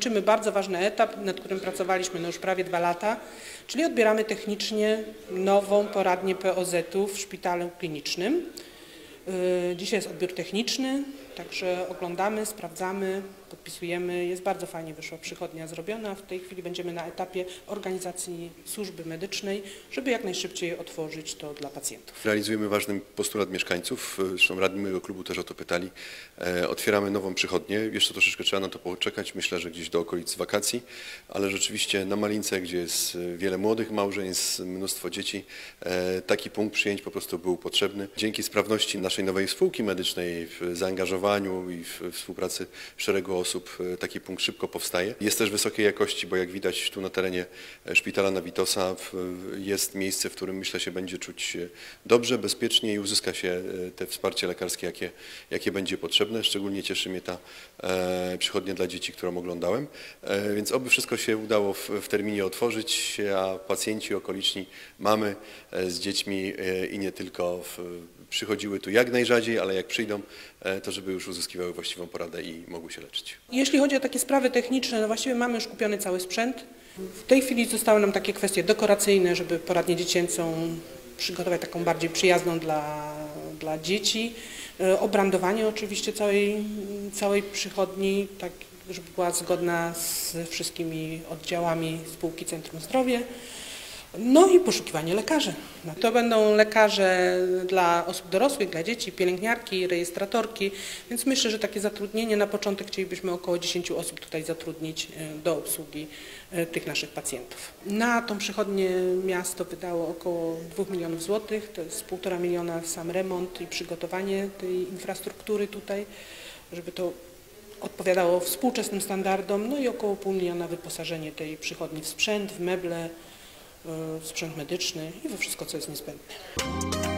kończymy bardzo ważny etap, nad którym pracowaliśmy no już prawie dwa lata, czyli odbieramy technicznie nową poradnię POZ-u w szpitalu klinicznym. Y, Dzisiaj jest odbiór techniczny, także oglądamy, sprawdzamy, podpisujemy. Jest bardzo fajnie wyszła przychodnia zrobiona. W tej chwili będziemy na etapie organizacji służby medycznej, żeby jak najszybciej otworzyć to dla pacjentów. Realizujemy ważny postulat mieszkańców, zresztą radni mojego klubu też o to pytali. E, Otwieramy nową przychodnię, jeszcze troszeczkę trzeba na to poczekać, myślę, że gdzieś do okolic wakacji, ale rzeczywiście na Malince, gdzie jest e, wiele młodych małżeństw, mnóstwo dzieci, e, taki punkt przyjęć po prostu był potrzebny. Dzięki sprawności naszej nowej spółki medycznej, w zaangażowaniu i w współpracy szeregu osób e, taki punkt szybko powstaje. Jest też wysokiej jakości, bo jak widać tu na terenie e, szpitala Nawitosa w- jest miejsce, w którym myślę się będzie czuć się dobrze, bezpiecznie i uzyska się e, te wsparcie lekarskie, jakie, jakie będzie potrzebne. Szczególnie cieszy mnie ta e, przychodnia dla dzieci, którą oglądałem. E, więc oby wszystko się udało w, w terminie otworzyć, a pacjenci okoliczni, mamy e, z dziećmi e, i nie tylko w, przychodziły tu jak najrzadziej, ale jak przyjdą, e, to żeby już uzyskiwały właściwą poradę i mogły się leczyć. Jeśli chodzi o takie sprawy techniczne, no właściwie mamy już kupiony cały sprzęt. W tej chwili zostały nam takie kwestie dekoracyjne, żeby poradnię dziecięcą przygotować taką bardziej przyjazną dla, dla dzieci. E, Obrandowanie oczywiście całej, całej przychodni, tak żeby była zgodna z wszystkimi oddziałami spółki Centrum Zdrowie. No i poszukiwanie lekarzy. No To będą lekarze dla osób dorosłych, dla dzieci, pielęgniarki, rejestratorki, więc myślę, że takie zatrudnienie na początek chcielibyśmy około 10 osób tutaj zatrudnić e, do obsługi e, tych naszych pacjentów. Na tą przychodnię miasto wydało około 2 milionów złotych, to jest 1,5 miliona sam remont i przygotowanie tej infrastruktury tutaj, żeby to odpowiadało współczesnym standardom, no i około pół miliona wyposażenie tej przychodni w sprzęt, w meble, sprzęt medyczny i we wszystko, co jest niezbędne.